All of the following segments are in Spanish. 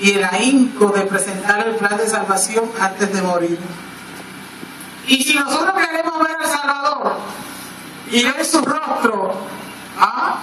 y el ahínco de presentar el plan de salvación antes de morir. Y si nosotros queremos ver al Salvador y ver su rostro, ¿ah?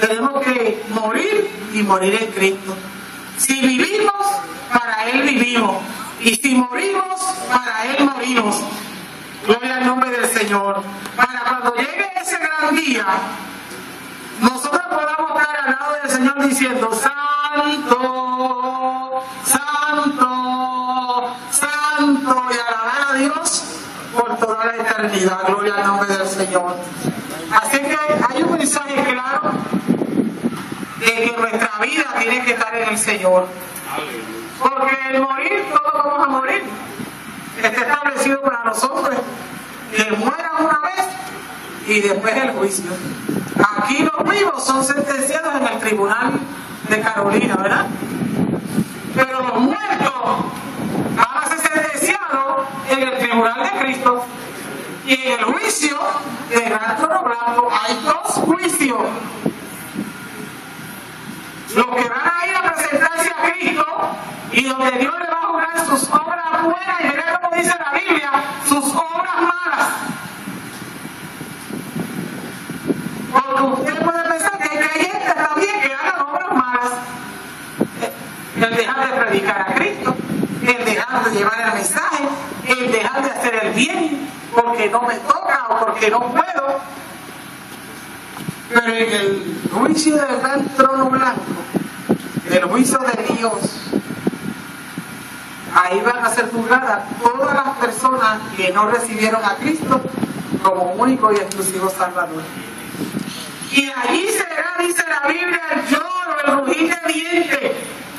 tenemos que morir y morir en Cristo. Si vivimos, para Él vivimos. Y si morimos, para Él morimos. Gloria al nombre del Señor. Para cuando llegue ese gran día, nosotros podamos estar al lado del Señor diciendo, Santo, Santo, Santo, y alabar a Dios por toda la eternidad. Gloria al nombre del Señor. Así que hay un mensaje claro de que nuestra vida tiene que estar en el Señor. Porque el morir, todos vamos a morir. Está establecido para nosotros que mueran una vez y después el juicio. Aquí los vivos son sentenciados en el tribunal de Carolina, ¿verdad? Pero los muertos van a ser sentenciados en el tribunal de Cristo. Y en el juicio de gran trono blanco hay dos juicios. Los que van a ir a presentarse a Cristo y donde Dios le va a jugar sus obras buenas y mira como dice la Biblia, sus obras malas. Porque usted puede pensar que hay creyentes está bien que hagan obras malas. El dejar de predicar a Cristo, el dejar de llevar el mensaje, el dejar de hacer el bien porque no me toca o porque no puedo. Pero en el juicio del gran trono blanco, el juicio de Dios, ahí van a ser juzgadas todas las personas que no recibieron a Cristo como único y exclusivo Salvador. Y allí será, dice la Biblia, el lloro, el rugir de dientes,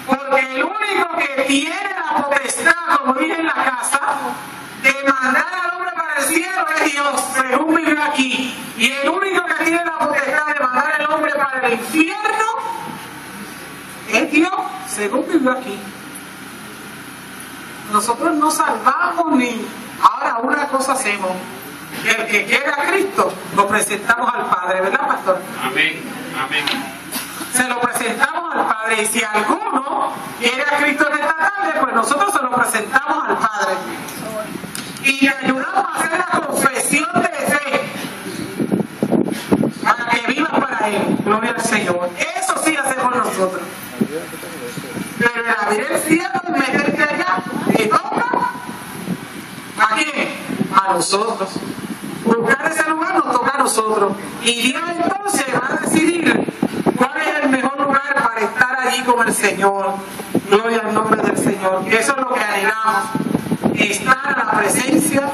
porque el único que tiene la potestad, como dice en la casa, de mandar al hombre para el cielo es Dios, según vive aquí. Y el único que tiene la potestad de mandar al hombre para el infierno es Dios, según vive aquí. Nosotros no salvamos ni. Ahora, una cosa hacemos. El que quiere a Cristo, lo presentamos al Padre, ¿verdad, pastor? Amén. Amén. Se lo presentamos al Padre. Y si alguno quiere a Cristo en esta tarde, pues nosotros se lo presentamos al Padre. Y ayudamos a hacer la confesión de fe para que viva para Él. Gloria al Señor. Eso sí hacemos nosotros. Pero el cielo y meterte allá, ¿te toca? ¿A quién? A nosotros. Buscar ese lugar nos toca a nosotros. Y Dios entonces va a decidir cuál es el mejor lugar para estar allí con el Señor. Gloria al nombre del Señor. Eso es lo que anhelamos. Estar en la presencia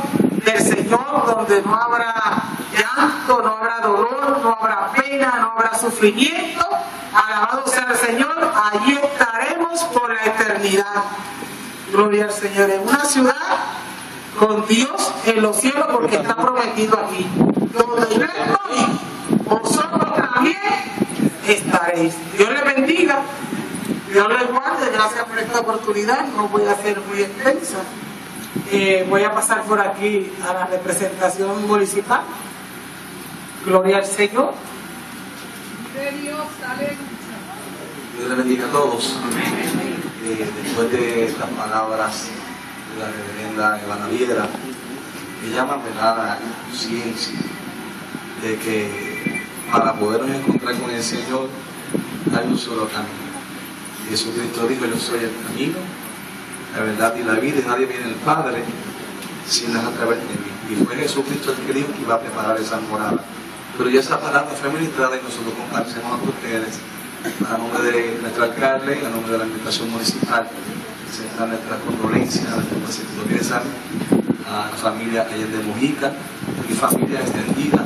del Señor donde no habrá llanto, no habrá dolor, no habrá pena, no habrá sufrimiento. Alabado sea el Señor. Allí estaremos por la eternidad. Gloria al Señor. En una ciudad con Dios en los cielos porque está prometido aquí. Donde yo estoy, vosotros también estaréis. Dios les bendiga. Dios les guarde. Gracias por esta oportunidad. No voy a ser muy extensa. Eh, voy a pasar por aquí a la representación municipal. Gloria al Señor. Dios le bendiga a todos. Eh, después de estas palabras de la reverenda Ivana Viera, me llama a la conciencia de que para podernos encontrar con el Señor hay un solo camino. Jesucristo dijo, yo soy el camino, la verdad y la vida, y nadie viene al Padre si no es a través de mí. Y fue Jesucristo el que dijo que iba a preparar esa morada. Pero ya esa palabra fue ministrada y nosotros compartimos con ustedes a nombre de nuestro alcalde, a nombre de la administración municipal, presentar nuestras condolencias a nuestro a la familia Allende Mojica y familia extendida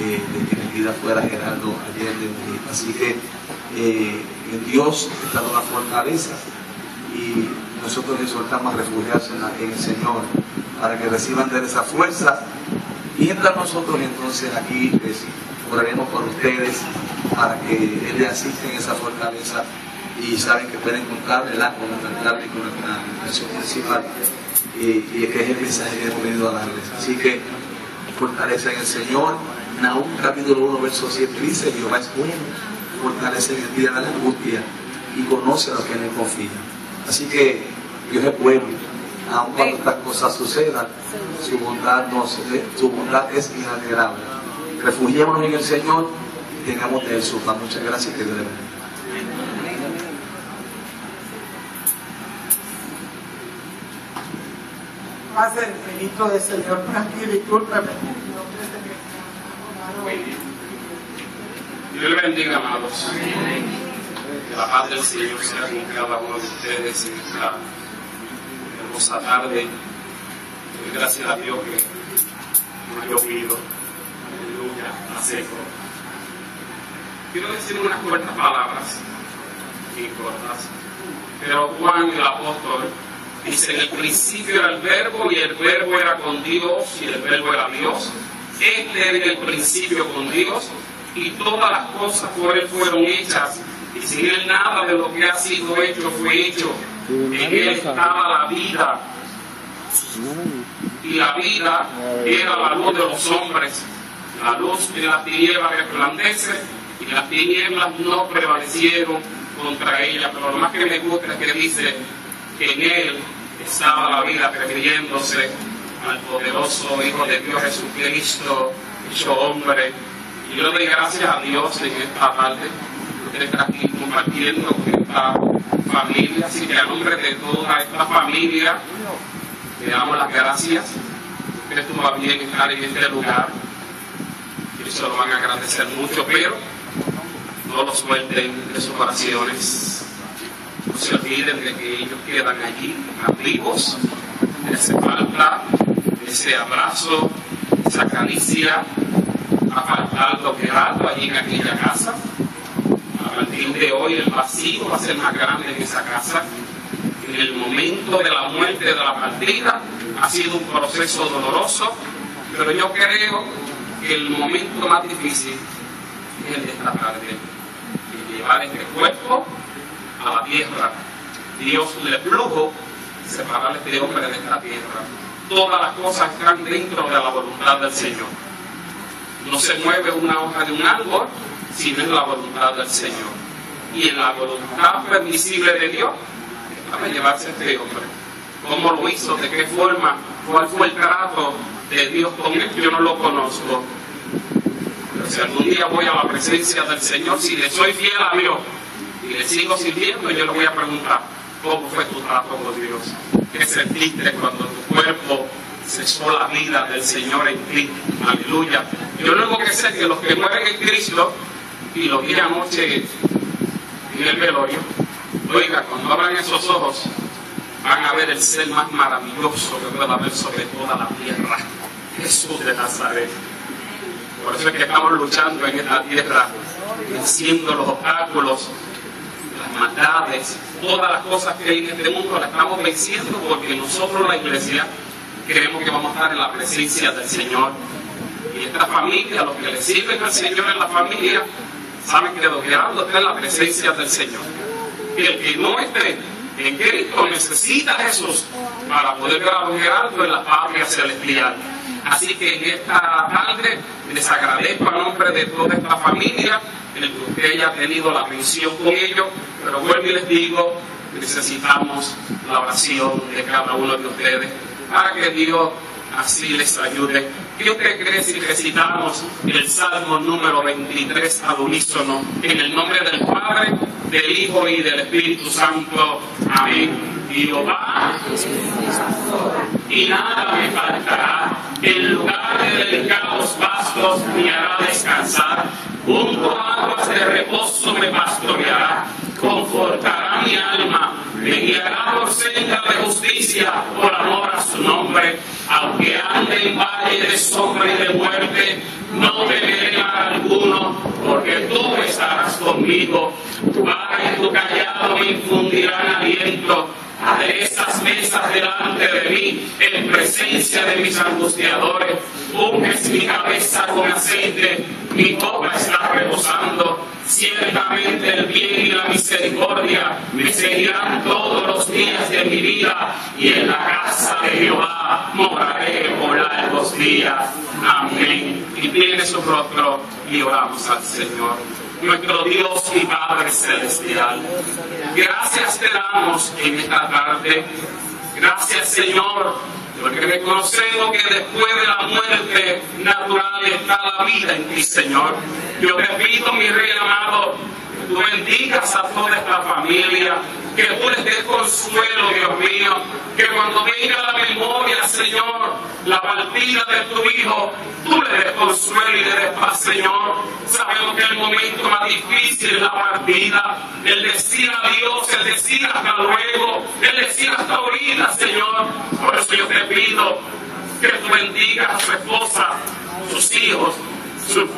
eh, de quien vida fuera Gerardo Allende Mojica. Así que eh, en Dios está una fortaleza y nosotros exhortamos a refugiarse en, el Señor para que reciban de esa fuerza. Mientras nosotros entonces aquí pues, oraremos por ustedes para que Él les en esa fortaleza y saben que pueden contar ¿verdad? con nuestra y con nuestra administración municipal y, y es el mensaje que hemos venido a darles. Así que fortaleza en el Señor. Nahum capítulo 1 verso 7 dice, Jehová es bueno, fortalece en el día de la angustia y conoce a los que en confían. Así que Dios es bueno, aun cuando estas cosas sucedan, su bondad, nos, su bondad es inalterable. Refugiémonos en el Señor y tengamos de Él su paz. Muchas gracias que Dios le bendiga. Pase el ministro del Señor por aquí, discúlpeme. Dios le bendiga, amados. Que la paz del Señor sea con cada uno de ustedes en esta hermosa tarde. Doy Gracias a Dios que no ha llovido. Aleluya, a. Quiero decir unas cortas palabras y cortas. Pero Juan el apóstol dice, en el principio era el verbo y el verbo era con Dios y el verbo era Dios. Este era el principio con Dios y todas las cosas por él fueron hechas y sin él nada de lo que ha sido hecho fue hecho. En él estaba la vida y la vida era la luz de los hombres. La luz de las tinieblas resplandece y las tinieblas no prevalecieron contra ella. Pero lo más que me gusta es que dice que en él estaba la vida refiriéndose al poderoso Hijo de Dios Jesucristo, hecho hombre. Y yo le doy gracias a Dios en esta tarde, aquí compartiendo con esta familia. Así que a nombre de toda esta familia, le damos las gracias. Que estuvo bien estar en este lugar. Y eso lo van a agradecer mucho, pero no lo suelten de sus oraciones. No se olviden de que ellos quedan allí, vivos. Les falta ese abrazo, esa caricia, a que algo allí en aquella casa. A partir de hoy el vacío va a ser más grande en esa casa. En el momento de la muerte de la partida ha sido un proceso doloroso, pero yo creo que el momento más difícil es el de esta tarde. Y llevar este cuerpo a la tierra. Dios le plugo separar este hombre de esta tierra. Todas las cosas están dentro de la voluntad del Señor. No se mueve una hoja de un árbol si no es la voluntad del Señor. Y en la voluntad permisible de Dios para llevarse a este hombre. ¿Cómo lo hizo? ¿De qué forma? ¿Cuál fue el trato de Dios con él? Yo no lo conozco. Pero si algún día voy a la presencia del Señor, si le soy fiel a Dios y le sigo sirviendo, yo le voy a preguntar, ¿cómo fue tu trato con Dios? ¿Qué sentiste cuando tu cuerpo cesó la vida del Señor en ti? Aleluya. Yo único que sé que los que mueren en Cristo, y lo vi anoche en el velorio, oiga, cuando abran esos ojos, van a ver el ser más maravilloso que pueda haber sobre toda la tierra, Jesús de Nazaret. Por eso es que estamos luchando en esta tierra, venciendo los obstáculos, las maldades, todas las cosas que hay en este mundo las estamos venciendo porque nosotros la iglesia creemos que vamos a estar en la presencia del Señor. Y esta familia, los que le sirven al Señor en la familia, saben que Don Gerardo está en la presencia del Señor. Y el que no esté en Cristo necesita a Jesús para poder Gerardo en la patria celestial. Así que en esta tarde les agradezco a nombre de toda esta familia el que usted haya tenido la atención con ellos, pero vuelvo y les digo, necesitamos la oración de cada uno de ustedes para que Dios así les ayude. ¿Qué usted cree si recitamos el Salmo número 23 al unísono en el nombre del Padre, del Hijo y del Espíritu Santo? Amén. Jehová y nada me faltará. En lugar de delicados pastos me hará descansar. Junto a aguas de reposo me pastoreará. Confortará mi alma. Me por senda de justicia por amor a su nombre. Aunque ande en valle de sombra y de muerte, no temeré mal alguno, porque tú estarás conmigo. Tu vara y tu callado me infundirán aliento aderezas mesas delante de mí en presencia de mis angustiadores, unges mi cabeza con aceite, mi copa está reposando, ciertamente el bien misericordia me seguirán todos los días de mi vida y en la casa de Jehová moraré por largos días. Amén. Y tiene su rostro y oramos al Señor. nuestro Dios y Padre Celestial. Gracias te damos en esta tarde. Gracias, Señor, porque reconocemos que después de la muerte natural está la vida en ti, Señor. Yo te pido, mi Rey amado, tú bendigas a toda esta familia, que tú les des consuelo, Dios mío, que cuando venga la memoria, Señor, la partida de tu Hijo, tú le des consuelo y le des paz, Señor. Sabemos que el momento más difícil es la partida, el decir adiós, el decir hasta luego, el decir hasta ahorita, Señor. Por eso yo te pido que tú bendigas a su esposa, sus hijos, su,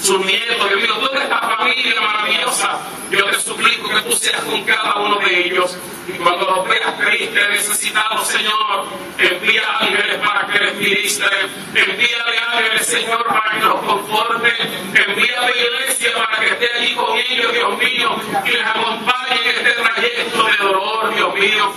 su Dios mío, toda esta familia maravillosa. Yo te suplico que tú seas con cada uno de ellos. Y cuando los veas tristes, necesitados, Señor, envía ángeles para que les ministren. Envíale ángeles, Señor, para que los conforte. Envía a la iglesia para que esté allí con ellos, Dios mío, y les acompañe en este trayecto de dolor, Dios mío.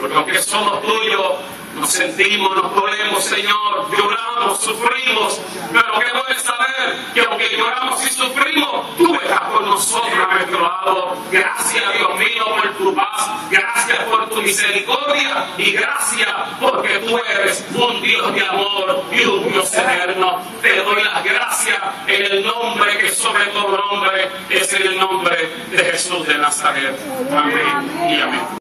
Porque somos tuyos, nos sentimos, nos dolemos, Señor, lloramos, sufrimos, pero qué bueno saber que aunque lloramos y sufrimos, tú estás con nosotros a nuestro lado. Gracias, Dios mío, por tu paz, gracias por tu misericordia y gracias porque tú eres un Dios de amor y un Dios eterno. Te doy las gracias en el nombre que sobre todo nombre es el nombre de Jesús de Nazaret. Amén y amén.